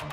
I'm